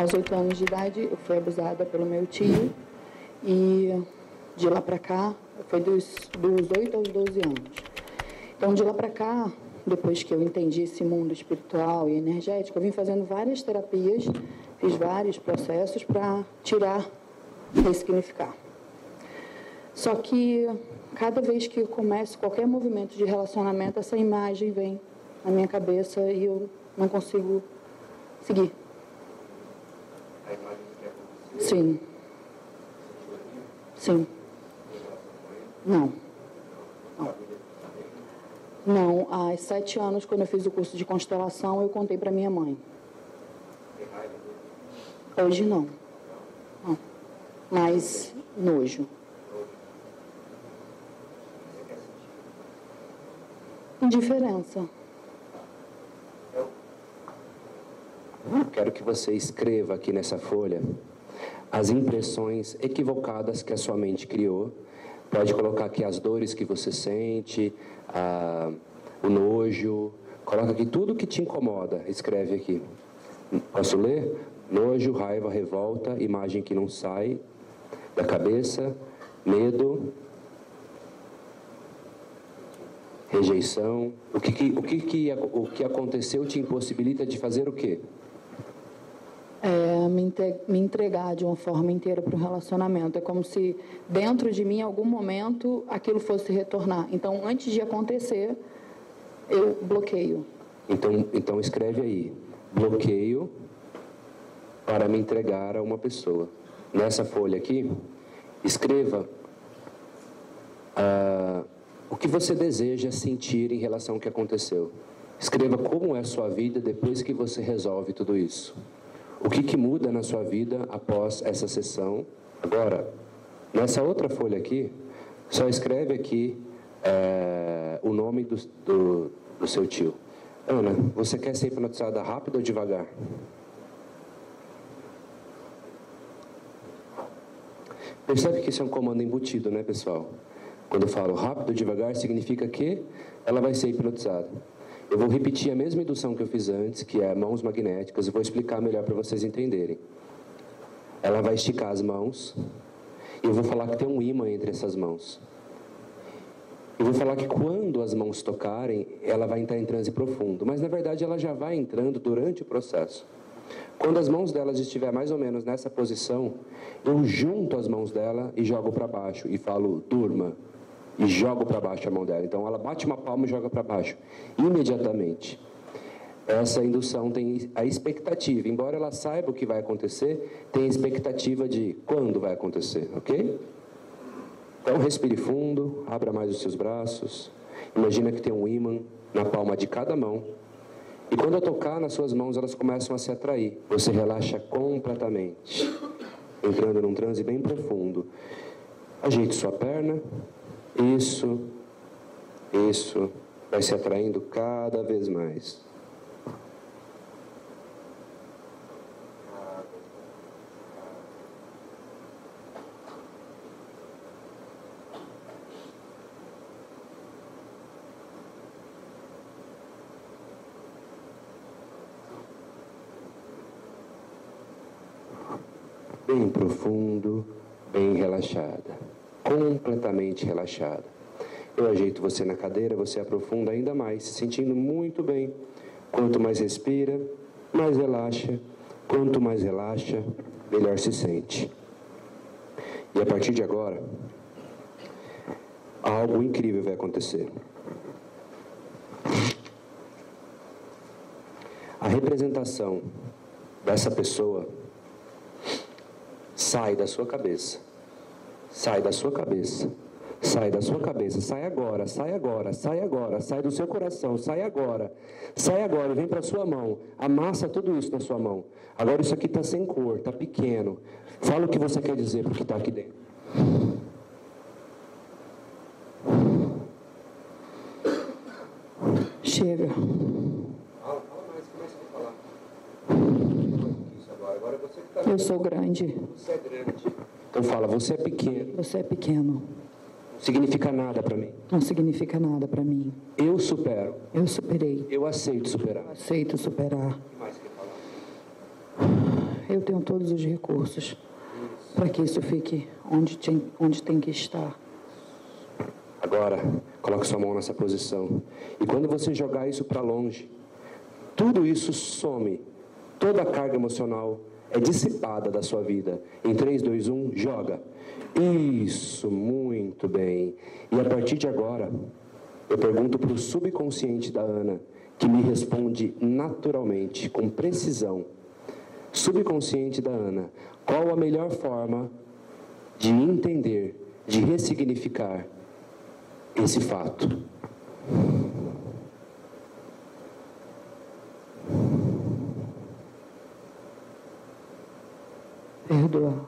Aos oito anos de idade, eu fui abusada pelo meu tio e de lá para cá, foi dos, dos 8 aos 12 anos. Então, de lá para cá, depois que eu entendi esse mundo espiritual e energético, eu vim fazendo várias terapias, fiz vários processos para tirar, ressignificar. Só que cada vez que eu começo qualquer movimento de relacionamento, essa imagem vem na minha cabeça e eu não consigo seguir. A imagem que aconteceu? Sim. Sim. Não. Não. Não, há sete anos, quando eu fiz o curso de constelação, eu contei para minha mãe. Hoje não. não. Mas nojo. Indiferença. Quero que você escreva aqui nessa folha as impressões equivocadas que a sua mente criou. Pode colocar aqui as dores que você sente, a, o nojo. Coloca aqui tudo que te incomoda. Escreve aqui. Posso ler? Nojo, raiva, revolta, imagem que não sai da cabeça, medo, rejeição. O que, que, o, que, que, o que aconteceu te impossibilita de fazer o quê? É, me entregar de uma forma inteira para o relacionamento. É como se dentro de mim, em algum momento, aquilo fosse retornar. Então, antes de acontecer, eu bloqueio. Então, então escreve aí: bloqueio para me entregar a uma pessoa. Nessa folha aqui, escreva. Uh, o que você deseja sentir em relação ao que aconteceu. Escreva como é a sua vida depois que você resolve tudo isso. O que, que muda na sua vida após essa sessão? Agora, nessa outra folha aqui, só escreve aqui é, o nome do, do, do seu tio. Ana, você quer ser hipnotizada rápido ou devagar? Percebe que isso é um comando embutido, né, pessoal? Quando eu falo rápido, devagar, significa que ela vai ser hipnotizada. Eu vou repetir a mesma indução que eu fiz antes, que é mãos magnéticas, e vou explicar melhor para vocês entenderem. Ela vai esticar as mãos, e eu vou falar que tem um imã entre essas mãos. Eu vou falar que quando as mãos tocarem, ela vai entrar em transe profundo, mas na verdade ela já vai entrando durante o processo. Quando as mãos delas estiver mais ou menos nessa posição, eu junto as mãos dela e jogo para baixo e falo: durma e jogo para baixo a mão dela. Então ela bate uma palma e joga para baixo, imediatamente. Essa indução tem a expectativa, embora ela saiba o que vai acontecer, tem a expectativa de quando vai acontecer, ok? Então respire fundo, abra mais os seus braços, imagina que tem um ímã na palma de cada mão. E quando eu tocar nas suas mãos, elas começam a se atrair. Você relaxa completamente, entrando num transe bem profundo. Ajeite sua perna, isso, isso vai se atraindo cada vez mais. Bem profundo, bem relaxada completamente relaxada. Eu ajeito você na cadeira, você aprofunda ainda mais, se sentindo muito bem. Quanto mais respira, mais relaxa. Quanto mais relaxa, melhor se sente. E a partir de agora, algo incrível vai acontecer. A representação dessa pessoa sai da sua cabeça Sai da sua cabeça. Sai da sua cabeça, sai agora, sai agora, sai agora, sai do seu coração, sai agora, sai agora, vem para sua mão, amassa tudo isso na sua mão. Agora isso aqui está sem cor, está pequeno. Fala o que você quer dizer para o que está aqui dentro. Chega. Está. Eu sou grande. Você é grande. Então fala, você é pequeno. Você é pequeno. Significa nada para mim. Não significa nada para mim. Eu supero. Eu superei. Eu aceito superar. Eu aceito superar. O que mais quer falar? eu tenho todos os recursos para que isso fique onde tem, onde tem que estar. Agora, coloque sua mão nessa posição. E quando você jogar isso para longe, tudo isso some. Toda a carga emocional é dissipada da sua vida. Em 3, 2, 1, joga. Isso, muito bem. E a partir de agora, eu pergunto para o subconsciente da Ana, que me responde naturalmente, com precisão. Subconsciente da Ana, qual a melhor forma de entender, de ressignificar esse fato? Perdoar.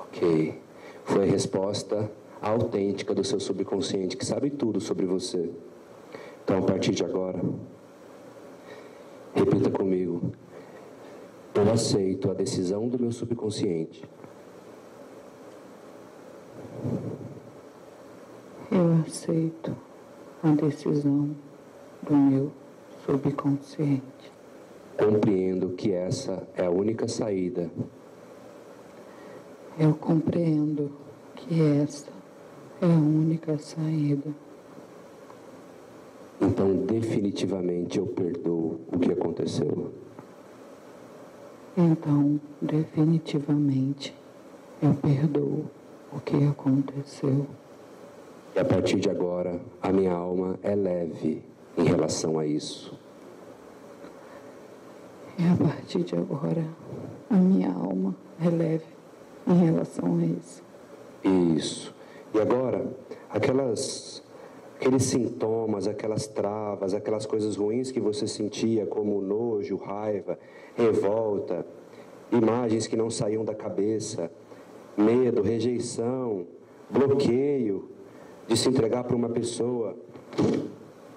Ok. Foi a resposta autêntica do seu subconsciente, que sabe tudo sobre você. Então, a partir de agora, repita comigo. Eu aceito a decisão do meu subconsciente. Eu aceito a decisão do meu subconsciente. Compreendo que essa é a única saída. Eu compreendo que essa é a única saída. Então, definitivamente, eu perdoo o que aconteceu. Então, definitivamente, eu perdoo o que aconteceu. E a partir de agora, a minha alma é leve em relação a isso. E a partir de agora, a minha alma é leve em relação a isso. Isso. E agora, aquelas aqueles sintomas, aquelas travas, aquelas coisas ruins que você sentia, como nojo, raiva, revolta, imagens que não saíam da cabeça, medo, rejeição, bloqueio de se entregar para uma pessoa,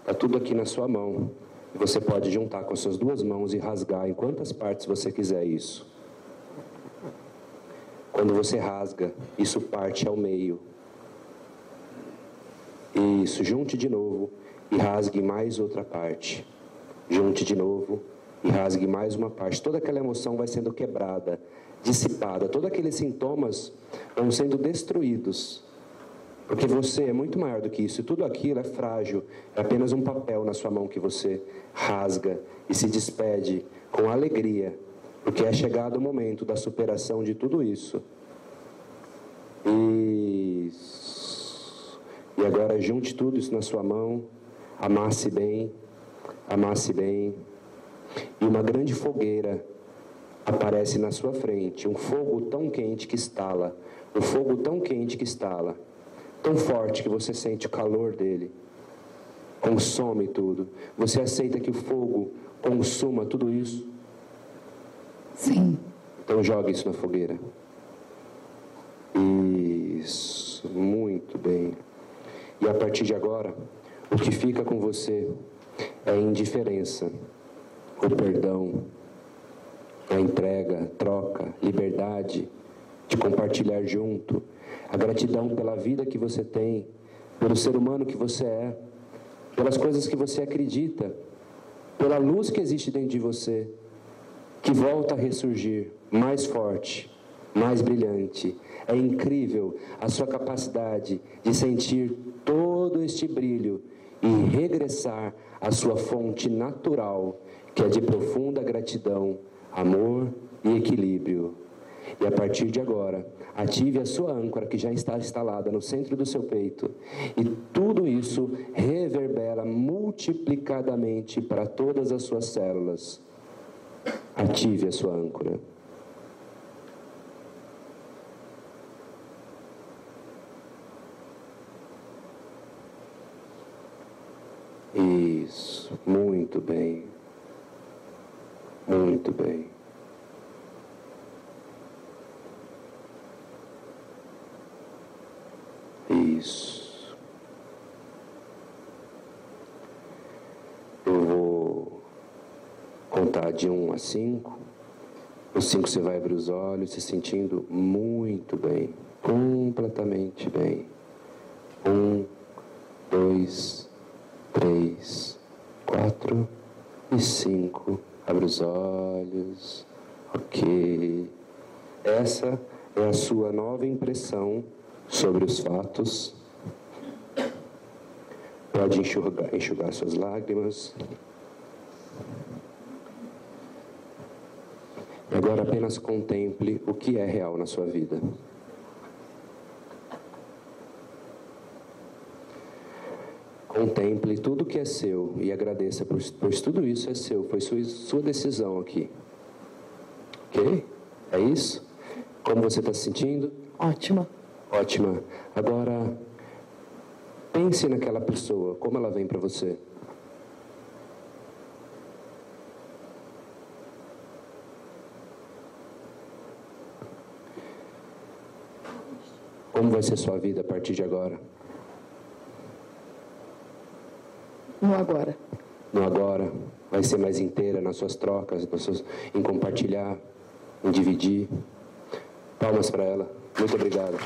está tudo aqui na sua mão. Você pode juntar com as suas duas mãos e rasgar em quantas partes você quiser isso. Quando você rasga, isso parte ao meio. Isso, junte de novo e rasgue mais outra parte. Junte de novo e rasgue mais uma parte. Toda aquela emoção vai sendo quebrada, dissipada, todos aqueles sintomas vão sendo destruídos. Porque você é muito maior do que isso, e tudo aquilo é frágil, é apenas um papel na sua mão que você rasga e se despede com alegria, porque é chegado o momento da superação de tudo isso. Isso. E agora junte tudo isso na sua mão, amasse bem, amasse bem, e uma grande fogueira aparece na sua frente, um fogo tão quente que estala, um fogo tão quente que estala tão forte que você sente o calor dele. Consome tudo. Você aceita que o fogo consuma tudo isso? Sim. Então jogue isso na fogueira. Isso, muito bem. E a partir de agora, o que fica com você é a indiferença, o perdão, a entrega, troca, liberdade de compartilhar junto, a gratidão pela vida que você tem, pelo ser humano que você é, pelas coisas que você acredita, pela luz que existe dentro de você, que volta a ressurgir mais forte, mais brilhante. É incrível a sua capacidade de sentir todo este brilho e regressar à sua fonte natural, que é de profunda gratidão, amor e equilíbrio. E a partir de agora, ative a sua âncora que já está instalada no centro do seu peito. E tudo isso reverbera multiplicadamente para todas as suas células. Ative a sua âncora. Isso, muito bem. Muito bem. Isso. Eu vou contar de um a cinco. No cinco você vai abrir os olhos, se sentindo muito bem, completamente bem. Um, dois, três, quatro e cinco. Abre os olhos, Ok. Essa é a sua nova impressão sobre os fatos. Pode enxugar, enxugar suas lágrimas. Agora apenas contemple o que é real na sua vida. Contemple tudo que é seu e agradeça, pois tudo isso é seu, foi sua, sua decisão aqui. Ok? É isso? Como você está se sentindo? Ótima. Ótima. Agora, pense naquela pessoa, como ela vem para você. Como vai ser sua vida a partir de agora? No agora. No agora. Vai ser mais inteira nas suas trocas, nas suas, em compartilhar, em dividir. Palmas para ela. Muito obrigado.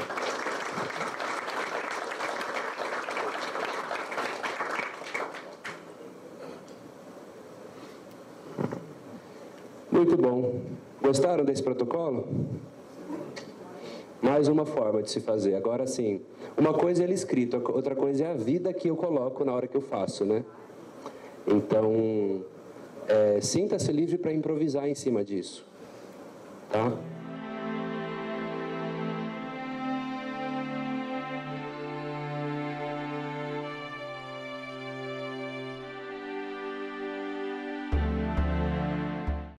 Muito bom. Gostaram desse protocolo? Mais uma forma de se fazer. Agora sim, uma coisa é ele escrito, outra coisa é a vida que eu coloco na hora que eu faço, né? Então, é, sinta-se livre para improvisar em cima disso, tá?